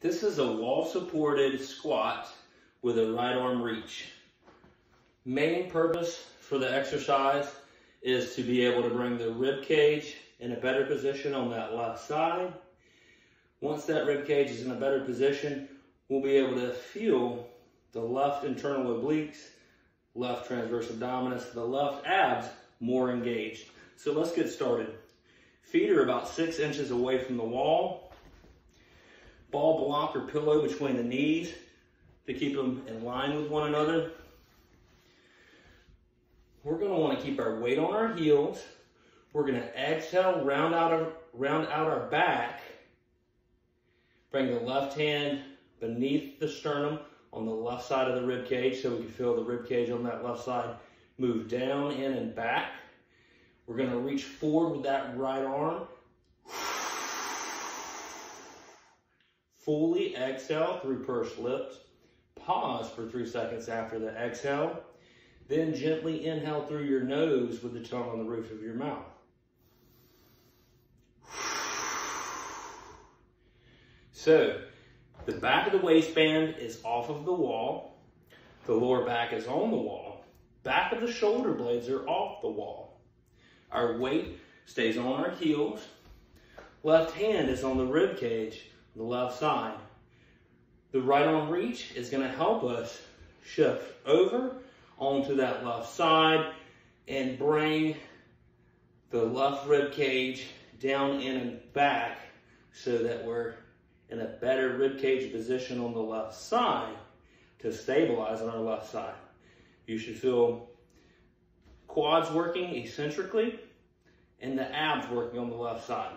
This is a wall supported squat with a right arm reach. Main purpose for the exercise is to be able to bring the rib cage in a better position on that left side. Once that rib cage is in a better position, we'll be able to feel the left internal obliques, left transverse abdominis, the left abs more engaged. So let's get started. Feet are about six inches away from the wall. Ball block or pillow between the knees to keep them in line with one another. We're gonna wanna keep our weight on our heels. We're gonna exhale, round out our, round out our back. Bring the left hand beneath the sternum on the left side of the rib cage so we can feel the rib cage on that left side move down, in, and back. We're gonna reach forward with that right arm. Fully exhale through pursed lips. Pause for three seconds after the exhale. Then gently inhale through your nose with the tongue on the roof of your mouth. So, the back of the waistband is off of the wall. The lower back is on the wall. Back of the shoulder blades are off the wall. Our weight stays on our heels. Left hand is on the rib cage, the left side. The right arm reach is gonna help us shift over onto that left side and bring the left rib cage down in and back so that we're in a better rib cage position on the left side to stabilize on our left side. You should feel quads working eccentrically and the abs working on the left side.